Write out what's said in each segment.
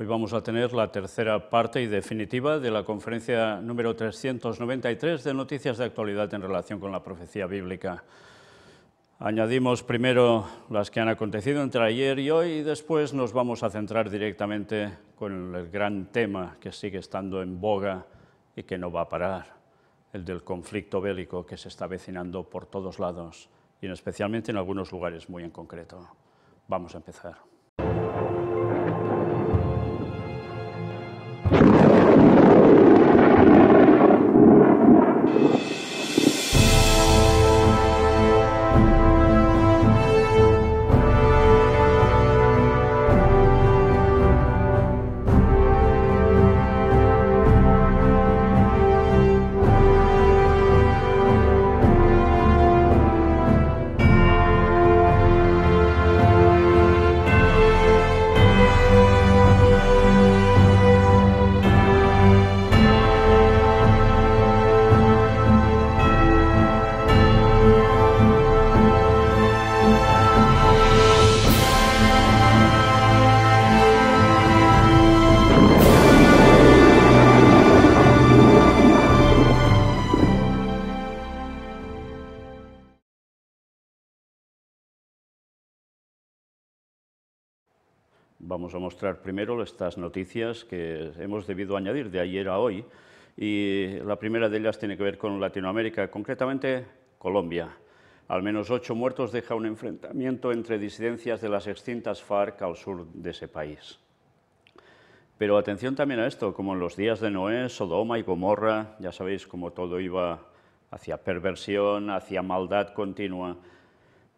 Hoy vamos a tener la tercera parte y definitiva de la conferencia número 393 de Noticias de Actualidad en relación con la profecía bíblica. Añadimos primero las que han acontecido entre ayer y hoy y después nos vamos a centrar directamente con el gran tema que sigue estando en boga y que no va a parar, el del conflicto bélico que se está vecinando por todos lados y especialmente en algunos lugares muy en concreto. Vamos a empezar. Vamos a mostrar primero estas noticias que hemos debido añadir de ayer a hoy. Y la primera de ellas tiene que ver con Latinoamérica, concretamente Colombia. Al menos ocho muertos deja un enfrentamiento entre disidencias de las extintas FARC al sur de ese país. Pero atención también a esto, como en los días de Noé, Sodoma y Gomorra, ya sabéis cómo todo iba hacia perversión, hacia maldad continua.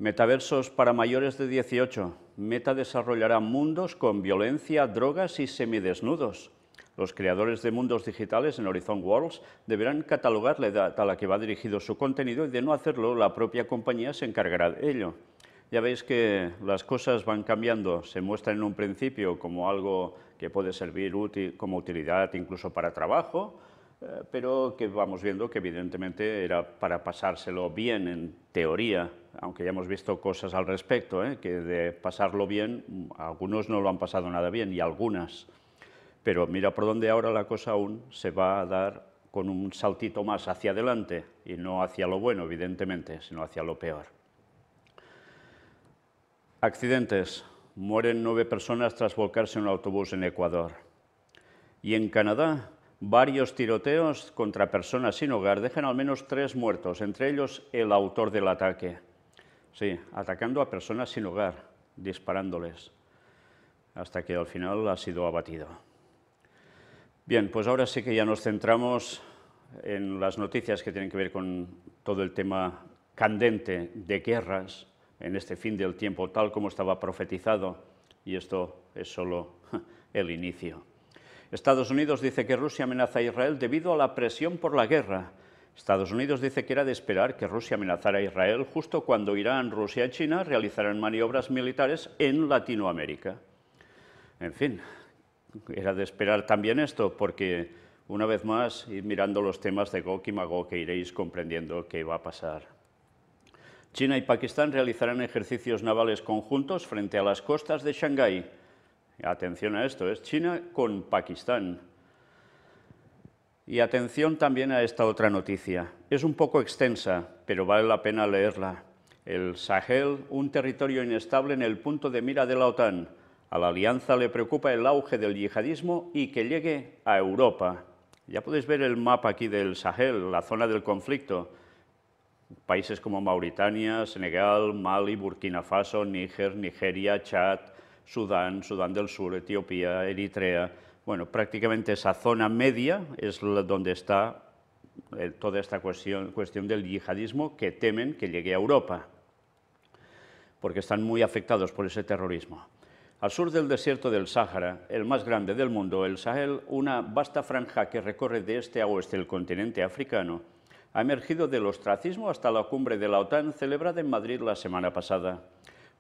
Metaversos para mayores de 18. Meta desarrollará mundos con violencia, drogas y semidesnudos. Los creadores de mundos digitales en Horizon Worlds deberán catalogar la edad a la que va dirigido su contenido y de no hacerlo, la propia compañía se encargará de ello. Ya veis que las cosas van cambiando, se muestran en un principio como algo que puede servir útil, como utilidad incluso para trabajo, pero que vamos viendo que evidentemente era para pasárselo bien en teoría, aunque ya hemos visto cosas al respecto, ¿eh? que de pasarlo bien, algunos no lo han pasado nada bien y algunas. Pero mira por dónde ahora la cosa aún se va a dar con un saltito más hacia adelante y no hacia lo bueno, evidentemente, sino hacia lo peor. Accidentes. Mueren nueve personas tras volcarse un autobús en Ecuador. Y en Canadá, Varios tiroteos contra personas sin hogar dejan al menos tres muertos, entre ellos el autor del ataque. Sí, atacando a personas sin hogar, disparándoles, hasta que al final ha sido abatido. Bien, pues ahora sí que ya nos centramos en las noticias que tienen que ver con todo el tema candente de guerras en este fin del tiempo, tal como estaba profetizado, y esto es solo el inicio. Estados Unidos dice que Rusia amenaza a Israel debido a la presión por la guerra. Estados Unidos dice que era de esperar que Rusia amenazara a Israel justo cuando Irán, Rusia y China realizaran maniobras militares en Latinoamérica. En fin, era de esperar también esto, porque una vez más, ir mirando los temas de Gok y iréis comprendiendo qué va a pasar. China y Pakistán realizarán ejercicios navales conjuntos frente a las costas de Shanghái. Atención a esto, es China con Pakistán. Y atención también a esta otra noticia. Es un poco extensa, pero vale la pena leerla. El Sahel, un territorio inestable en el punto de mira de la OTAN. A la alianza le preocupa el auge del yihadismo y que llegue a Europa. Ya podéis ver el mapa aquí del Sahel, la zona del conflicto. Países como Mauritania, Senegal, Mali, Burkina Faso, Níger, Nigeria, Chad, Sudán, Sudán del Sur, Etiopía, Eritrea. Bueno, prácticamente esa zona media es donde está eh, toda esta cuestión, del yihadismo que temen que llegue a Europa, porque están muy afectados por ese terrorismo. Al sur del desierto del Sáhara, el más grande del mundo, el Sahel, una vasta franja que recorre de este a oeste el continente africano, ha emergido del ostracismo hasta la cumbre de la OTAN celebrada en Madrid la semana pasada.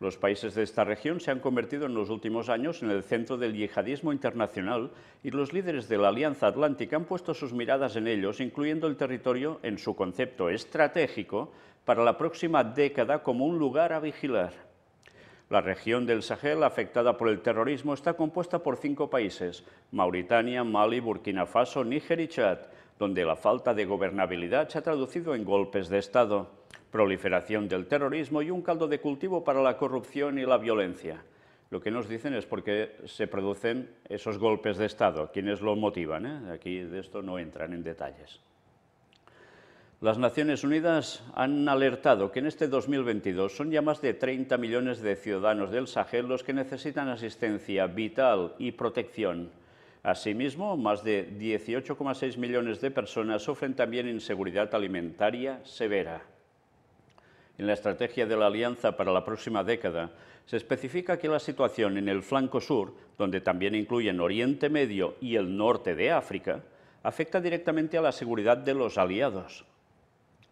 Los países de esta región se han convertido en los últimos años en el centro del yihadismo internacional y los líderes de la Alianza Atlántica han puesto sus miradas en ellos, incluyendo el territorio en su concepto estratégico para la próxima década como un lugar a vigilar. La región del Sahel afectada por el terrorismo está compuesta por cinco países, Mauritania, Mali, Burkina Faso, Níger y Chad, donde la falta de gobernabilidad se ha traducido en golpes de Estado, proliferación del terrorismo y un caldo de cultivo para la corrupción y la violencia. Lo que nos dicen es por qué se producen esos golpes de Estado, quiénes lo motivan. ¿eh? Aquí de esto no entran en detalles. Las Naciones Unidas han alertado que en este 2022 son ya más de 30 millones de ciudadanos del Sahel los que necesitan asistencia vital y protección. Asimismo, más de 18,6 millones de personas sufren también inseguridad alimentaria severa. En la estrategia de la Alianza para la próxima década se especifica que la situación en el flanco sur, donde también incluyen Oriente Medio y el norte de África, afecta directamente a la seguridad de los aliados.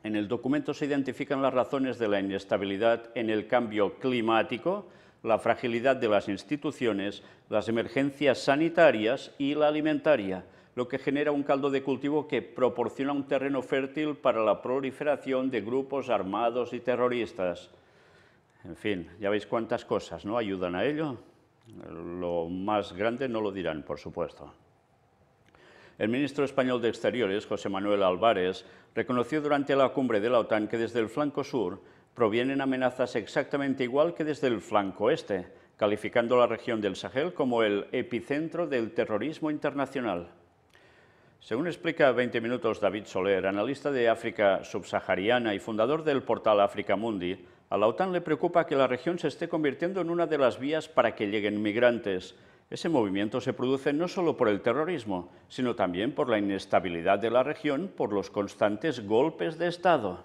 En el documento se identifican las razones de la inestabilidad en el cambio climático, la fragilidad de las instituciones, las emergencias sanitarias y la alimentaria, lo que genera un caldo de cultivo que proporciona un terreno fértil para la proliferación de grupos armados y terroristas. En fin, ya veis cuántas cosas no ayudan a ello. Lo más grande no lo dirán, por supuesto. El ministro español de Exteriores, José Manuel Álvarez, reconoció durante la cumbre de la OTAN que desde el flanco sur provienen amenazas exactamente igual que desde el flanco este, calificando la región del Sahel como el epicentro del terrorismo internacional. Según explica 20 minutos David Soler, analista de África subsahariana y fundador del portal África Mundi, a la OTAN le preocupa que la región se esté convirtiendo en una de las vías para que lleguen migrantes, ese movimiento se produce no solo por el terrorismo, sino también por la inestabilidad de la región por los constantes golpes de Estado.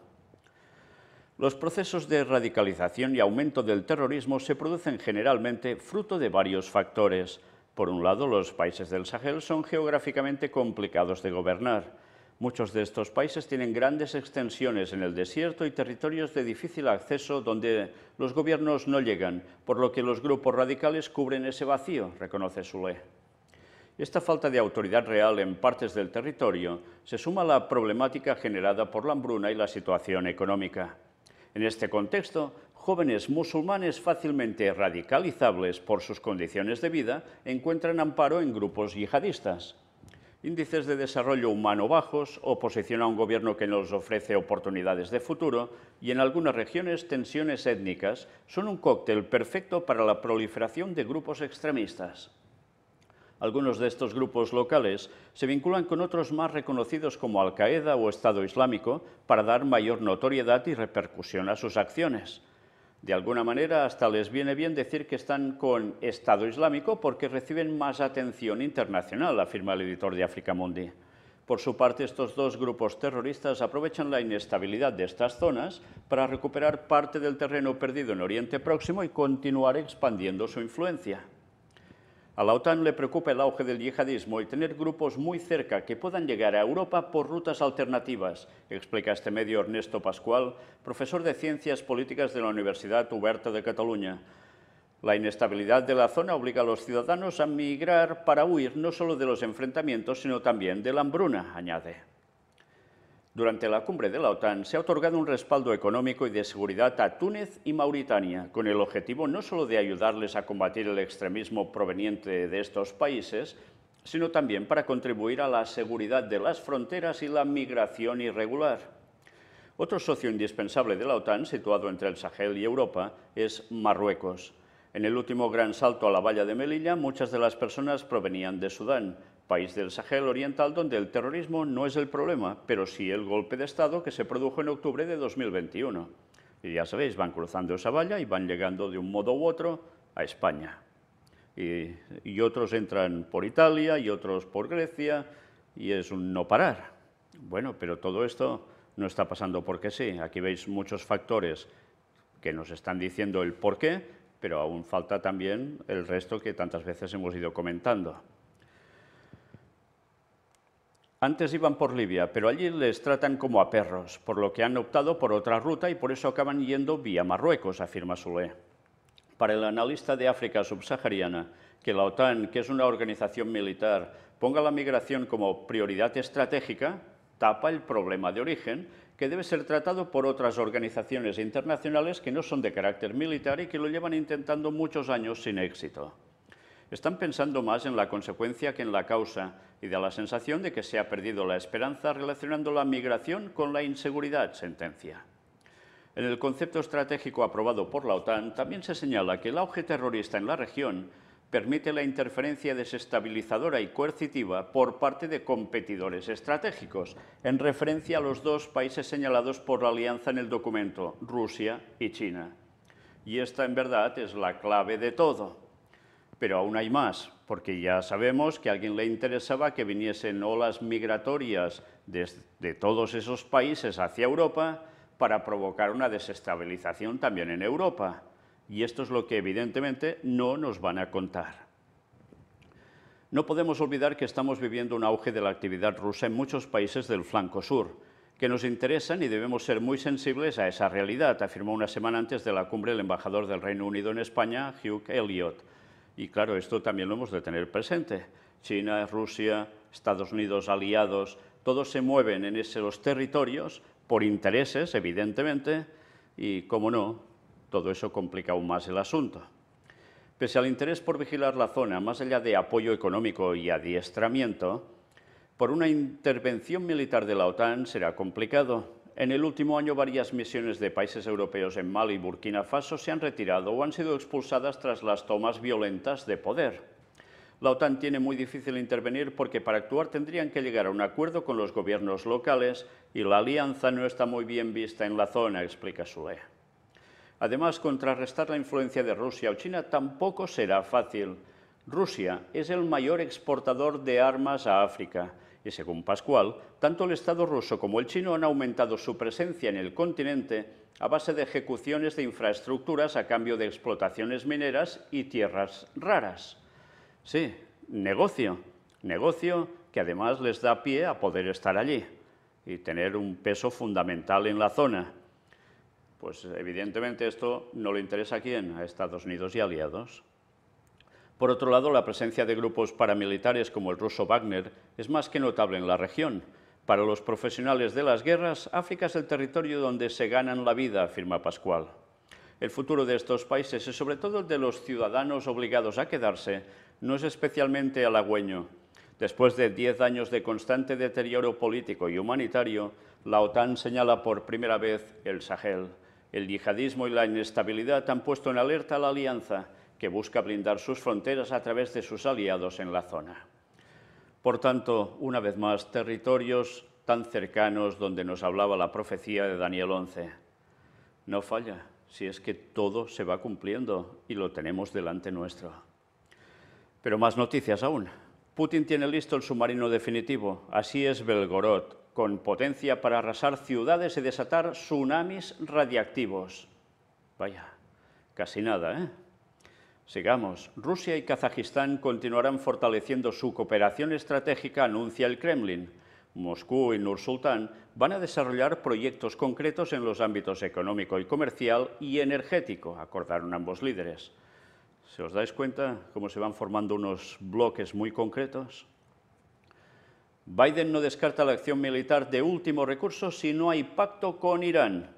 Los procesos de radicalización y aumento del terrorismo se producen generalmente fruto de varios factores. Por un lado, los países del Sahel son geográficamente complicados de gobernar. Muchos de estos países tienen grandes extensiones en el desierto y territorios de difícil acceso donde los gobiernos no llegan, por lo que los grupos radicales cubren ese vacío, reconoce Sule. Esta falta de autoridad real en partes del territorio se suma a la problemática generada por la hambruna y la situación económica. En este contexto, jóvenes musulmanes fácilmente radicalizables por sus condiciones de vida encuentran amparo en grupos yihadistas índices de desarrollo humano bajos, oposición a un gobierno que nos ofrece oportunidades de futuro y en algunas regiones tensiones étnicas son un cóctel perfecto para la proliferación de grupos extremistas. Algunos de estos grupos locales se vinculan con otros más reconocidos como Al-Qaeda o Estado Islámico para dar mayor notoriedad y repercusión a sus acciones. De alguna manera, hasta les viene bien decir que están con Estado Islámico porque reciben más atención internacional, afirma el editor de África Mundi. Por su parte, estos dos grupos terroristas aprovechan la inestabilidad de estas zonas para recuperar parte del terreno perdido en Oriente Próximo y continuar expandiendo su influencia. A la OTAN le preocupa el auge del yihadismo y tener grupos muy cerca que puedan llegar a Europa por rutas alternativas, explica este medio Ernesto Pascual, profesor de Ciencias Políticas de la Universidad Oberta de Cataluña. La inestabilidad de la zona obliga a los ciudadanos a migrar para huir no solo de los enfrentamientos, sino también de la hambruna, añade. Durante la cumbre de la OTAN se ha otorgado un respaldo económico y de seguridad a Túnez y Mauritania, con el objetivo no solo de ayudarles a combatir el extremismo proveniente de estos países, sino también para contribuir a la seguridad de las fronteras y la migración irregular. Otro socio indispensable de la OTAN, situado entre el Sahel y Europa, es Marruecos. En el último gran salto a la valla de Melilla, muchas de las personas provenían de Sudán, país del Sahel Oriental donde el terrorismo no es el problema, pero sí el golpe de Estado que se produjo en octubre de 2021. Y ya sabéis, van cruzando esa valla y van llegando de un modo u otro a España. Y, otros entran por Italia y otros por Grecia y es un no parar. Bueno, pero todo esto no está pasando porque sí. Aquí veis muchos factores que nos están diciendo el por qué, pero aún falta también el resto que tantas veces hemos ido comentando. Antes iban por Libia, pero allí les tratan como a perros, por lo que han optado por otra ruta y por eso acaban yendo vía Marruecos, afirma Sule. Para el analista de África subsahariana, que la OTAN, que es una organización militar, ponga la migración como prioridad estratégica, tapa el problema de origen que debe ser tratado por otras organizaciones internacionales que no son de carácter militar y que lo llevan intentando muchos años sin éxito. Están pensando más en la consecuencia que en la causa y da la sensación de que se ha perdido la esperanza relacionando la migración con la inseguridad, sentencia. En el concepto estratégico aprobado por la OTAN también se señala que el auge terrorista en la región permite la interferencia desestabilizadora y coercitiva por parte de competidores estratégicos, en referencia a los dos países señalados por la alianza en el documento, Rusia y China. Y esta, en verdad, es la clave de todo. Pero aún hay más, porque ya sabemos que a alguien le interesaba que viniesen olas migratorias de todos esos países hacia Europa para provocar una desestabilización también en Europa. Y esto es lo que evidentemente no nos van a contar. No podemos olvidar que estamos viviendo un auge de la actividad rusa en muchos países del flanco sur, que nos interesan y debemos ser muy sensibles a esa realidad, afirmó una semana antes de la cumbre el embajador del Reino Unido en España, Hugh Elliott. Y claro, esto también lo hemos de tener presente. China, Rusia, Estados Unidos, aliados, todos se mueven en esos territorios por intereses, evidentemente, y, como no, todo eso complica aún más el asunto. Pese al interés por vigilar la zona, más allá de apoyo económico y adiestramiento, por una intervención militar de la OTAN será complicado. En el último año varias misiones de países europeos en Mali y Burkina Faso se han retirado o han sido expulsadas tras las tomas violentas de poder. La OTAN tiene muy difícil intervenir porque para actuar tendrían que llegar a un acuerdo con los gobiernos locales y la alianza no está muy bien vista en la zona, explica Sule. Además, contrarrestar la influencia de Rusia o China tampoco será fácil. Rusia es el mayor exportador de armas a África y, según Pascual, tanto el Estado ruso como el chino han aumentado su presencia en el continente a base de ejecuciones de infraestructuras a cambio de explotaciones mineras y tierras raras. Sí, negocio, negocio que además les da pie a poder estar allí y tener un peso fundamental en la zona. Pues evidentemente esto no le interesa a quién, a Estados Unidos y aliados. Por otro lado, la presencia de grupos paramilitares como el ruso Wagner es más que notable en la región. Para los profesionales de las guerras, África es el territorio donde se ganan la vida, afirma Pascual. El futuro de estos países y sobre todo el de los ciudadanos obligados a quedarse no es especialmente halagüeño. Después de diez años de constante deterioro político y humanitario, la OTAN señala por primera vez el Sahel. El yihadismo y la inestabilidad han puesto en alerta a la alianza, que busca blindar sus fronteras a través de sus aliados en la zona. Por tanto, una vez más, territorios tan cercanos donde nos hablaba la profecía de Daniel 11. No falla, si es que todo se va cumpliendo y lo tenemos delante nuestro. Pero más noticias aún. Putin tiene listo el submarino definitivo, así es Belgorod, con potencia para arrasar ciudades y desatar tsunamis radiactivos. Vaya, casi nada, ¿eh? Sigamos. Rusia y Kazajistán continuarán fortaleciendo su cooperación estratégica, anuncia el Kremlin. Moscú y Nur-Sultán van a desarrollar proyectos concretos en los ámbitos económico y comercial y energético, acordaron ambos líderes. ¿Se os dais cuenta cómo se van formando unos bloques muy concretos? Biden no descarta la acción militar de último recurso si no hay pacto con Irán.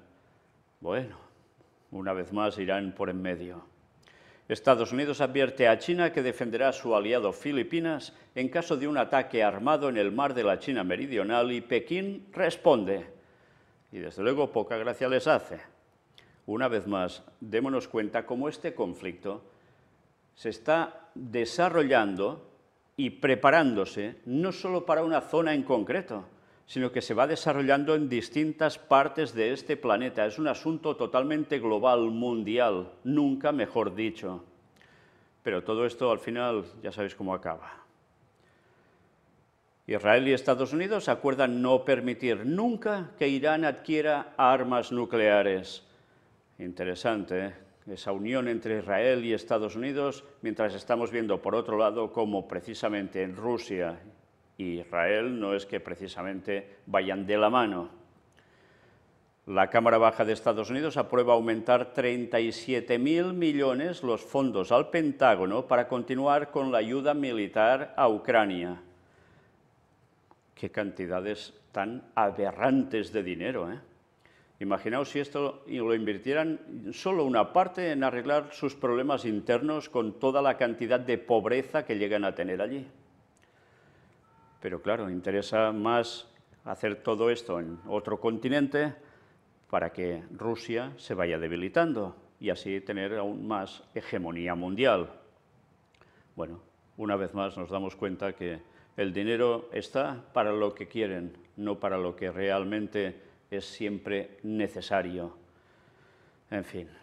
Bueno, una vez más Irán por en medio. Estados Unidos advierte a China que defenderá a su aliado Filipinas en caso de un ataque armado en el mar de la China meridional y Pekín responde. Y desde luego poca gracia les hace. Una vez más, démonos cuenta cómo este conflicto se está desarrollando y preparándose no solo para una zona en concreto, sino que se va desarrollando en distintas partes de este planeta. Es un asunto totalmente global, mundial, nunca mejor dicho. Pero todo esto al final ya sabéis cómo acaba. Israel y Estados Unidos acuerdan no permitir nunca que Irán adquiera armas nucleares. Interesante, ¿eh? esa unión entre Israel y Estados Unidos, mientras estamos viendo por otro lado cómo precisamente en Rusia Israel no es que precisamente vayan de la mano. La Cámara Baja de Estados Unidos aprueba aumentar 37.000 millones los fondos al Pentágono para continuar con la ayuda militar a Ucrania. Qué cantidades tan aberrantes de dinero, ¿eh? Imaginaos si esto lo invirtieran solo una parte en arreglar sus problemas internos con toda la cantidad de pobreza que llegan a tener allí. Pero claro, interesa más hacer todo esto en otro continente para que Rusia se vaya debilitando y así tener aún más hegemonía mundial. Bueno, una vez más nos damos cuenta que el dinero está para lo que quieren, no para lo que realmente es siempre necesario. En fin.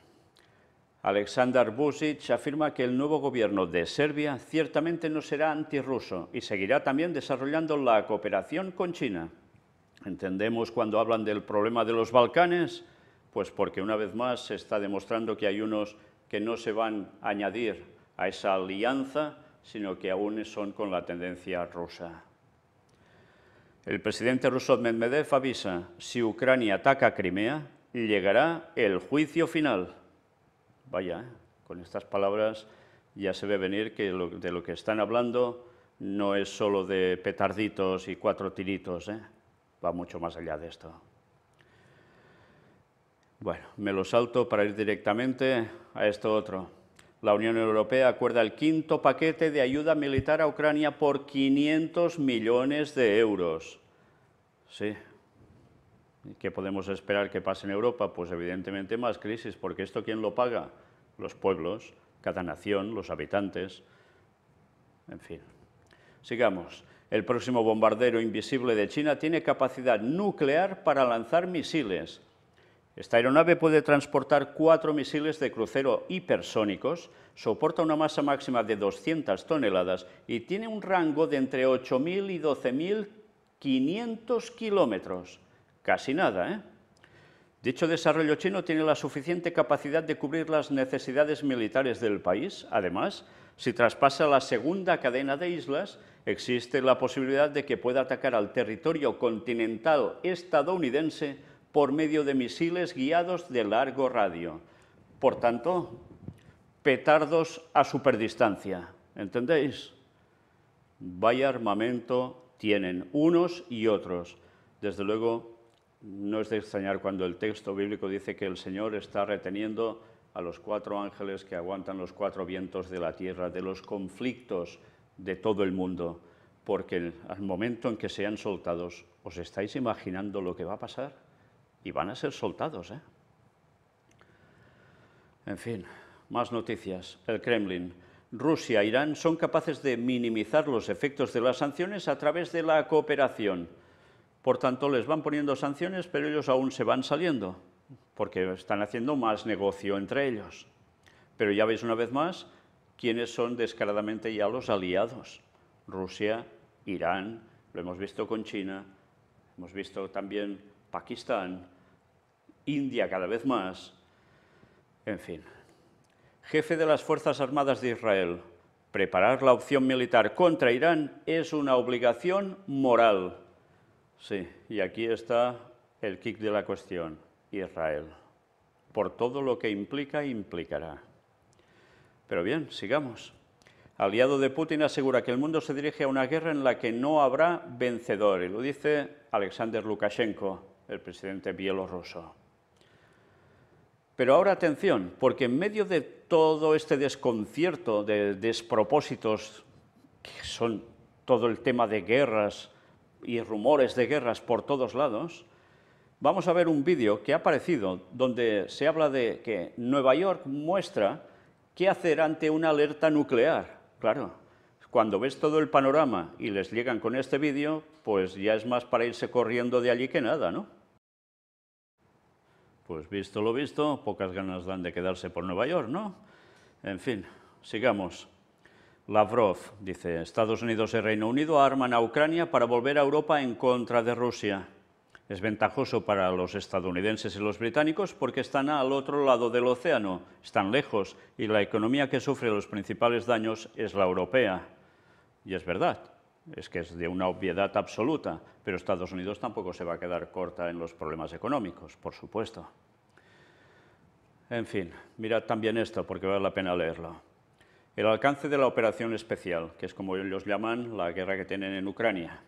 Alexander Vucic afirma que el nuevo gobierno de Serbia ciertamente no será antirruso y seguirá también desarrollando la cooperación con China. Entendemos cuando hablan del problema de los Balcanes, pues porque una vez más se está demostrando que hay unos que no se van a añadir a esa alianza, sino que aún son con la tendencia rusa. El presidente ruso Medvedev avisa, si Ucrania ataca Crimea, llegará el juicio final. Vaya, con estas palabras ya se ve venir que de lo que están hablando no es solo de petarditos y cuatro tiritos, ¿eh? va mucho más allá de esto. Bueno, me lo salto para ir directamente a esto otro. La Unión Europea acuerda el quinto paquete de ayuda militar a Ucrania por 500 millones de euros. Sí. ¿Qué podemos esperar que pase en Europa? Pues evidentemente más crisis, porque esto ¿quién lo paga? Los pueblos, cada nación, los habitantes, en fin. Sigamos. El próximo bombardero invisible de China tiene capacidad nuclear para lanzar misiles. Esta aeronave puede transportar cuatro misiles de crucero hipersónicos, soporta una masa máxima de 200 toneladas y tiene un rango de entre 8.000 y 12.500 kilómetros. Casi nada, ¿eh? Dicho desarrollo chino tiene la suficiente capacidad de cubrir las necesidades militares del país. Además, si traspasa la segunda cadena de islas, existe la posibilidad de que pueda atacar al territorio continental estadounidense por medio de misiles guiados de largo radio. Por tanto, petardos a superdistancia. ¿Entendéis? Vaya armamento tienen unos y otros. Desde luego, no es de extrañar cuando el texto bíblico dice que el Señor está reteniendo a los cuatro ángeles que aguantan los cuatro vientos de la tierra, de los conflictos de todo el mundo, porque al momento en que sean soltados, ¿os estáis imaginando lo que va a pasar? y van a ser soltados. ¿eh? En fin, más noticias. El Kremlin. Rusia e Irán son capaces de minimizar los efectos de las sanciones a través de la cooperación. Por tanto, les van poniendo sanciones, pero ellos aún se van saliendo, porque están haciendo más negocio entre ellos. Pero ya veis una vez más quiénes son descaradamente ya los aliados. Rusia, Irán, lo hemos visto con China, hemos visto también Pakistán, India cada vez más, en fin. Jefe de las Fuerzas Armadas de Israel, preparar la opción militar contra Irán es una obligación moral. Sí, y aquí está el kick de la cuestión, Israel, por todo lo que implica e implicará. Pero bien, sigamos. Aliado de Putin asegura que el mundo se dirige a una guerra en la que no habrá vencedor, y lo dice Alexander Lukashenko, el presidente bielorruso. Pero ahora atención, porque en medio de todo este desconcierto, de despropósitos, que son todo el tema de guerras y rumores de guerras por todos lados, vamos a ver un vídeo que ha aparecido donde se habla de que Nueva York muestra qué hacer ante una alerta nuclear. Claro, cuando ves todo el panorama y les llegan con este vídeo, pues ya es más para irse corriendo de allí que nada, ¿no? Pues visto lo visto, pocas ganas dan de quedarse por Nueva York, ¿no? En fin, sigamos. Lavrov dice, Estados Unidos y Reino Unido arman a Ucrania para volver a Europa en contra de Rusia. Es ventajoso para los estadounidenses y los británicos porque están al otro lado del océano, están lejos y la economía que sufre los principales daños es la europea. Y es verdad, es que es de una obviedad absoluta, pero Estados Unidos tampoco se va a quedar corta en los problemas económicos, por supuesto. En fin, mirad también esto porque vale la pena leerlo. El alcance de la operación especial, que es como ellos llaman la guerra que tienen en Ucrania.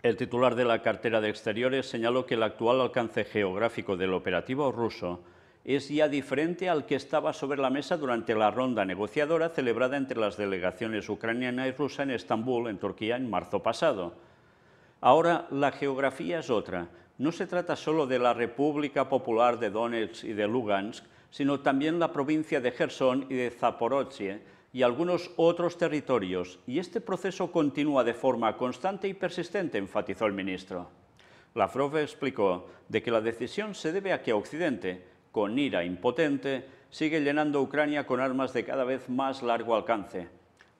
El titular de la cartera de Exteriores señaló que el actual alcance geográfico del operativo ruso es ya diferente al que estaba sobre la mesa durante la ronda negociadora celebrada entre las delegaciones ucraniana y rusa en Estambul, en Turquía, en marzo pasado. Ahora la geografía es otra. No se trata solo de la República Popular de Donetsk y de Lugansk, sino también la provincia de Gerson y de Zaporozhye y algunos otros territorios, y este proceso continúa de forma constante y persistente, enfatizó el ministro. Lavrov explicó de que la decisión se debe a que Occidente, con ira impotente, sigue llenando Ucrania con armas de cada vez más largo alcance.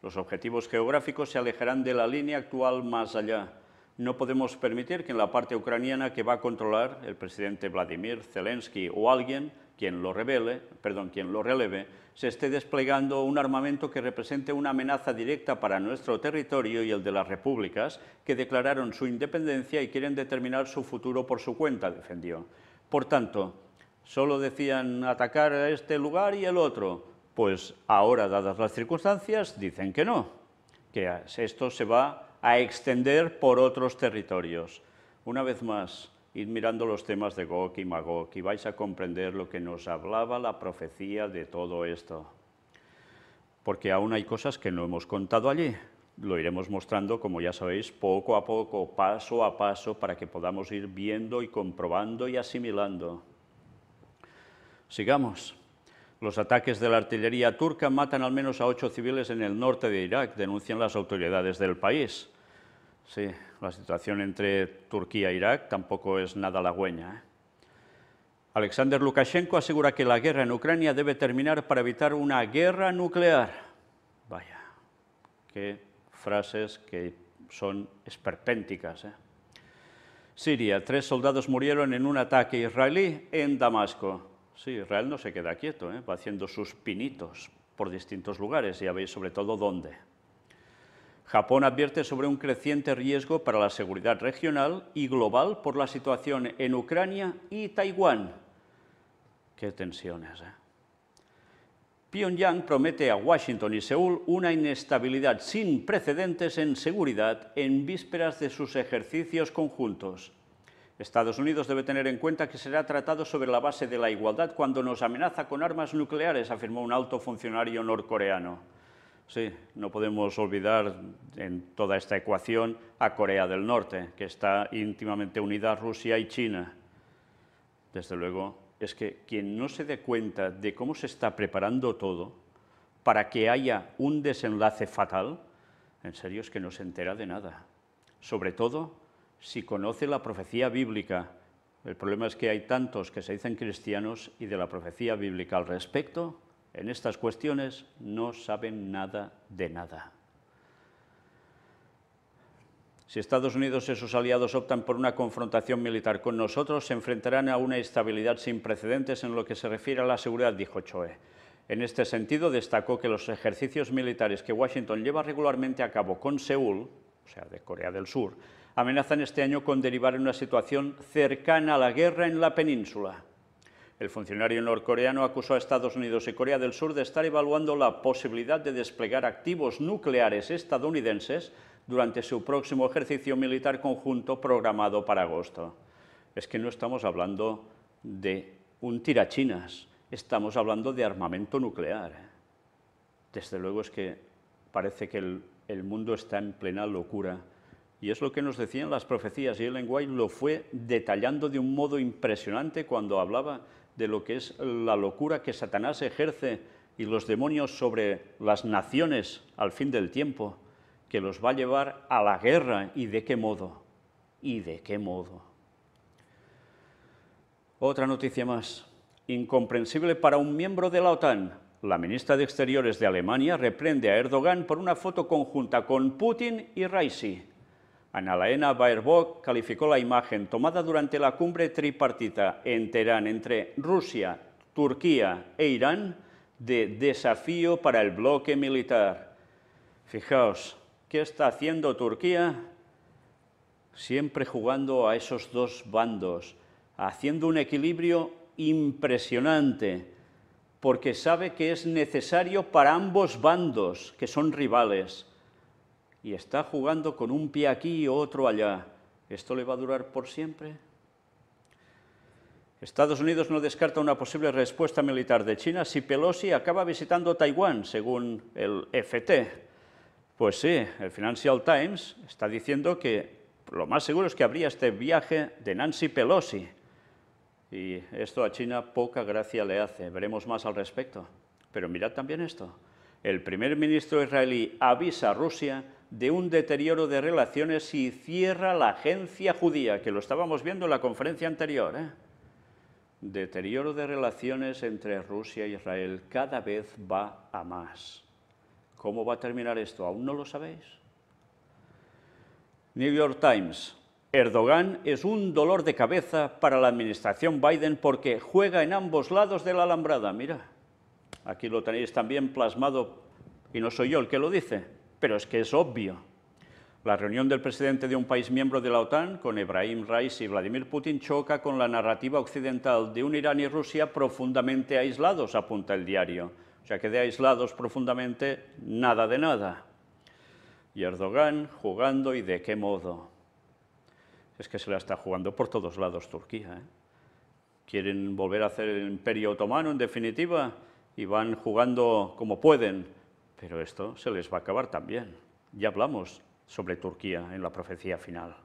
Los objetivos geográficos se alejarán de la línea actual más allá. No podemos permitir que en la parte ucraniana que va a controlar el presidente Vladimir Zelensky o alguien quien lo revele, perdón, quien lo releve, se esté desplegando un armamento que represente una amenaza directa para nuestro territorio y el de las repúblicas que declararon su independencia y quieren determinar su futuro por su cuenta, defendió. Por tanto, solo decían atacar a este lugar y el otro. Pues ahora, dadas las circunstancias, dicen que no, que esto se va a extender por otros territorios. Una vez más, id mirando los temas de Gog y Magog y vais a comprender lo que nos hablaba la profecía de todo esto. Porque aún hay cosas que no hemos contado allí. Lo iremos mostrando, como ya sabéis, poco a poco, paso a paso, para que podamos ir viendo y comprobando y asimilando. Sigamos. Los ataques de la artillería turca matan al menos a ocho civiles en el norte de Irak, denuncian las autoridades del país. Sí, la situación entre Turquía e Irak tampoco es nada halagüeña. ¿eh? Alexander Lukashenko asegura que la guerra en Ucrania debe terminar para evitar una guerra nuclear. Vaya, qué frases que son esperpénticas. ¿eh? Siria, tres soldados murieron en un ataque israelí en Damasco. Sí, Israel no se queda quieto, ¿eh? va haciendo sus pinitos por distintos lugares, ya veis sobre todo dónde. Japón advierte sobre un creciente riesgo para la seguridad regional y global por la situación en Ucrania y Taiwán. Qué tensiones, ¿eh? Pyongyang promete a Washington y Seúl una inestabilidad sin precedentes en seguridad en vísperas de sus ejercicios conjuntos. Estados Unidos debe tener en cuenta que será tratado sobre la base de la igualdad cuando nos amenaza con armas nucleares, afirmó un alto funcionario norcoreano. Sí, no podemos olvidar en toda esta ecuación a Corea del Norte, que está íntimamente unida a Rusia y China. Desde luego, es que quien no se dé cuenta de cómo se está preparando todo para que haya un desenlace fatal, en serio es que no se entera de nada. Sobre todo si conoce la profecía bíblica. El problema es que hay tantos que se dicen cristianos y de la profecía bíblica al respecto, en estas cuestiones no saben nada de nada. Si Estados Unidos y sus aliados optan por una confrontación militar con nosotros, se enfrentarán a una estabilidad sin precedentes en lo que se refiere a la seguridad, dijo Choe. En este sentido, destacó que los ejercicios militares que Washington lleva regularmente a cabo con Seúl, o sea, de Corea del Sur, amenazan este año con derivar en una situación cercana a la guerra en la península. El funcionario norcoreano acusó a Estados Unidos y Corea del Sur de estar evaluando la posibilidad de desplegar activos nucleares estadounidenses durante su próximo ejercicio militar conjunto programado para agosto. Es que no estamos hablando de un tirachinas, estamos hablando de armamento nuclear. Desde luego es que parece que el, mundo está en plena locura y es lo que nos decían las profecías, y Ellen White lo fue detallando de un modo impresionante cuando hablaba de lo que es la locura que Satanás ejerce y los demonios sobre las naciones al fin del tiempo, que los va a llevar a la guerra, y de qué modo, y de qué modo. Otra noticia más, incomprensible para un miembro de la OTAN, la ministra de Exteriores de Alemania reprende a Erdogan por una foto conjunta con Putin y Raisi. Annalena Baerbock calificó la imagen tomada durante la cumbre tripartita en Teherán entre Rusia, Turquía e Irán de desafío para el bloque militar. Fijaos, ¿qué está haciendo Turquía? Siempre jugando a esos dos bandos, haciendo un equilibrio impresionante, porque sabe que es necesario para ambos bandos, que son rivales y está jugando con un pie aquí y otro allá. ¿Esto le va a durar por siempre? Estados Unidos no descarta una posible respuesta militar de China si Pelosi acaba visitando Taiwán, según el FT. Pues sí, el Financial Times está diciendo que lo más seguro es que habría este viaje de Nancy Pelosi. Y esto a China poca gracia le hace, veremos más al respecto. Pero mirad también esto. El primer ministro israelí avisa a Rusia de un deterioro de relaciones y cierra la agencia judía, que lo estábamos viendo en la conferencia anterior. ¿eh? deterioro de relaciones entre Rusia e Israel cada vez va a más. ¿Cómo va a terminar esto? ¿Aún no lo sabéis? New York Times. Erdogan es un dolor de cabeza para la administración Biden porque juega en ambos lados de la alambrada. Mira, aquí lo tenéis también plasmado, y no soy yo el que lo dice, pero es que es obvio. La reunión del presidente de un país miembro de la OTAN con Ebrahim Raisi y Vladimir Putin choca con la narrativa occidental de un Irán y Rusia profundamente aislados, apunta el diario. O sea que de aislados profundamente, nada de nada. Y Erdogan jugando y de qué modo. Es que se la está jugando por todos lados Turquía. ¿eh? Quieren volver a hacer el imperio otomano en definitiva y van jugando como pueden, pero esto se les va a acabar también. Ya hablamos sobre Turquía en la profecía final.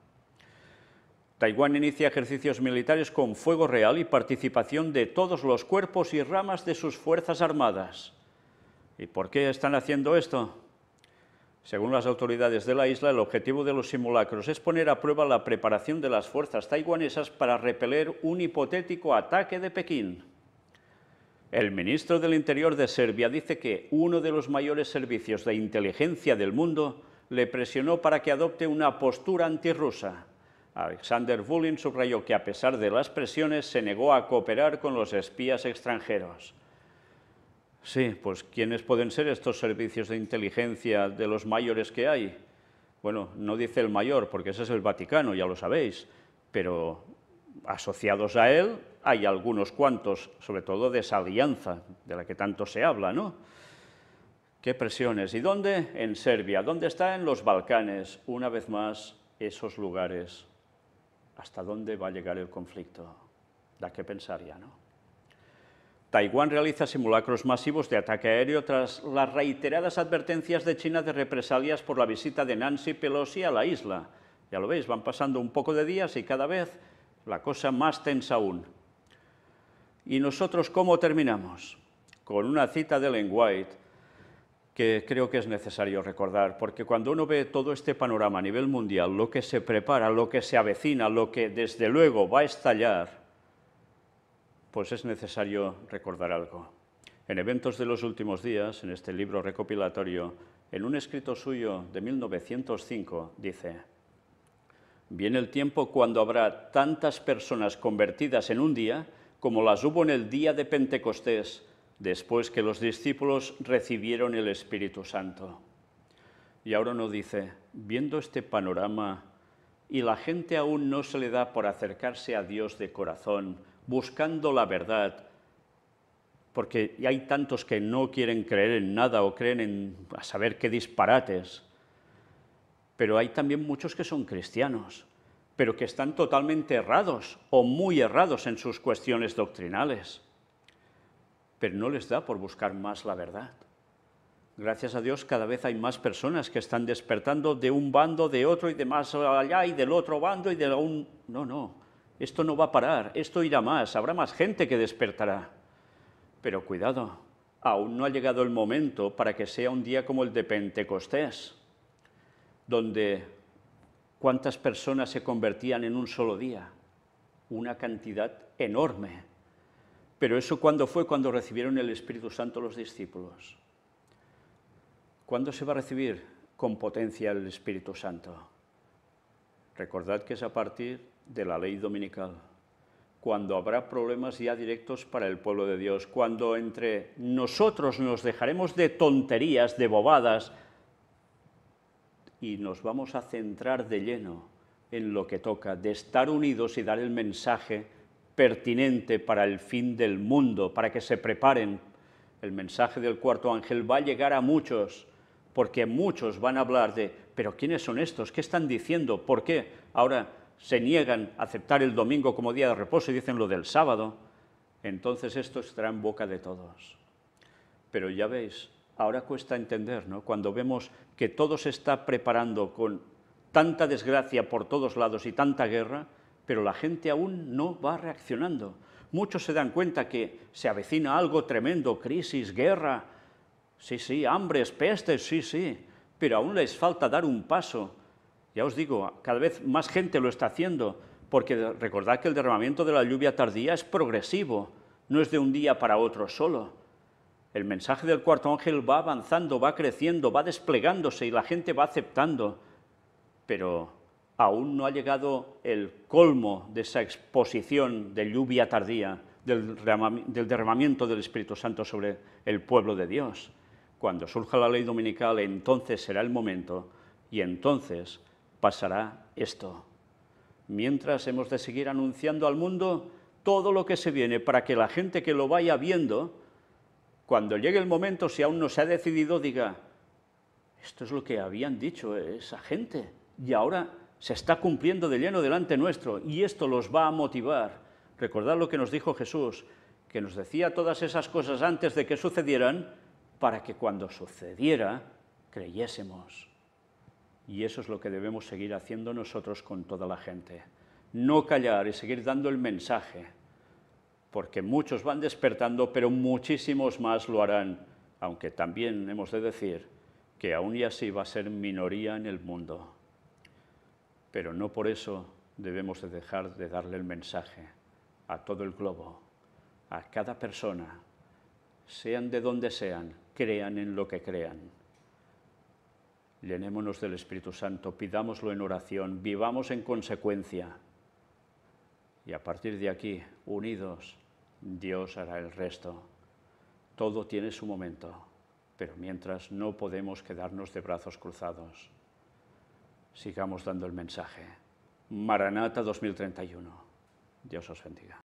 Taiwán inicia ejercicios militares con fuego real y participación de todos los cuerpos y ramas de sus fuerzas armadas. ¿Y por qué están haciendo esto? Según las autoridades de la isla, el objetivo de los simulacros es poner a prueba la preparación de las fuerzas taiwanesas para repeler un hipotético ataque de Pekín. El ministro del Interior de Serbia dice que uno de los mayores servicios de inteligencia del mundo le presionó para que adopte una postura antirrusa. Alexander Vulin subrayó que a pesar de las presiones se negó a cooperar con los espías extranjeros. Sí, pues ¿quiénes pueden ser estos servicios de inteligencia de los mayores que hay? Bueno, no dice el mayor, porque ese es el Vaticano, ya lo sabéis, pero asociados a él hay algunos cuantos, sobre todo de esa alianza de la que tanto se habla, ¿no? ¿Qué presiones? ¿Y dónde? En Serbia. ¿Dónde está? En los Balcanes. Una vez más, esos lugares. ¿Hasta dónde va a llegar el conflicto? Da que pensar ya, ¿no? Taiwán realiza simulacros masivos de ataque aéreo tras las reiteradas advertencias de China de represalias por la visita de Nancy Pelosi a la isla. Ya lo veis, van pasando un poco de días y cada vez la cosa más tensa aún. ¿Y nosotros cómo terminamos? Con una cita de Ellen White, que creo que es necesario recordar, porque cuando uno ve todo este panorama a nivel mundial, lo que se prepara, lo que se avecina, lo que desde luego va a estallar, pues es necesario recordar algo. En eventos de los últimos días, en este libro recopilatorio, en un escrito suyo de 1905, dice, Viene el tiempo cuando habrá tantas personas convertidas en un día como las hubo en el día de Pentecostés, después que los discípulos recibieron el Espíritu Santo. Y ahora nos dice, viendo este panorama y la gente aún no se le da por acercarse a Dios de corazón, buscando la verdad, porque hay tantos que no quieren creer en nada o creen en a saber qué disparates, pero hay también muchos que son cristianos, pero que están totalmente errados o muy errados en sus cuestiones doctrinales pero no les da por buscar más la verdad. Gracias a Dios cada vez hay más personas que están despertando de un bando, de otro y de más allá y del otro bando y de un... No, no, esto no va a parar, esto irá más, habrá más gente que despertará. Pero cuidado, aún no ha llegado el momento para que sea un día como el de Pentecostés, donde cuántas personas se convertían en un solo día, una cantidad enorme. Pero eso cuando fue cuando recibieron el Espíritu Santo los discípulos. ¿Cuándo se va a recibir con potencia el Espíritu Santo? Recordad que es a partir de la ley dominical, cuando habrá problemas ya directos para el pueblo de Dios, cuando entre nosotros nos dejaremos de tonterías, de bobadas, y nos vamos a centrar de lleno en lo que toca, de estar unidos y dar el mensaje pertinente para el fin del mundo, para que se preparen. El mensaje del cuarto ángel va a llegar a muchos, porque muchos van a hablar de, pero ¿quiénes son estos? ¿Qué están diciendo? ¿Por qué? Ahora, se niegan a aceptar el domingo como día de reposo y dicen lo del sábado, entonces esto estará en boca de todos. Pero ya veis, ahora cuesta entender, ¿no? Cuando vemos que todo se está preparando con tanta desgracia por todos lados y tanta guerra, pero la gente aún no va reaccionando. Muchos se dan cuenta que se avecina algo tremendo, crisis, guerra, sí, sí, hambres, pestes, sí, sí, pero aún les falta dar un paso. Ya os digo, cada vez más gente lo está haciendo, porque recordad que el derramamiento de la lluvia tardía es progresivo, no es de un día para otro solo. El mensaje del cuarto ángel va avanzando, va creciendo, va desplegándose y la gente va aceptando, pero aún no ha llegado el colmo de esa exposición de lluvia tardía, del derramamiento del Espíritu Santo sobre el pueblo de Dios. Cuando surja la ley dominical, entonces será el momento y entonces pasará esto. Mientras hemos de seguir anunciando al mundo todo lo que se viene para que la gente que lo vaya viendo, cuando llegue el momento, si aún no se ha decidido, diga, esto es lo que habían dicho esa gente y ahora se está cumpliendo de lleno delante nuestro y esto los va a motivar. Recordad lo que nos dijo Jesús, que nos decía todas esas cosas antes de que sucedieran para que cuando sucediera creyésemos. Y eso es lo que debemos seguir haciendo nosotros con toda la gente no callar y seguir dando el mensaje, porque muchos van despertando, pero muchísimos más lo harán, aunque también hemos de decir que aún y así va a ser minoría en el mundo. Pero no por eso debemos de dejar de darle el mensaje a todo el globo, a cada persona, sean de donde sean, crean en lo que crean. Llenémonos del Espíritu Santo, pidámoslo en oración, vivamos en consecuencia y a partir de aquí, unidos, Dios hará el resto. Todo tiene su momento, pero mientras no podemos quedarnos de brazos cruzados. Sigamos dando el mensaje. Maranata 2031. Dios os bendiga.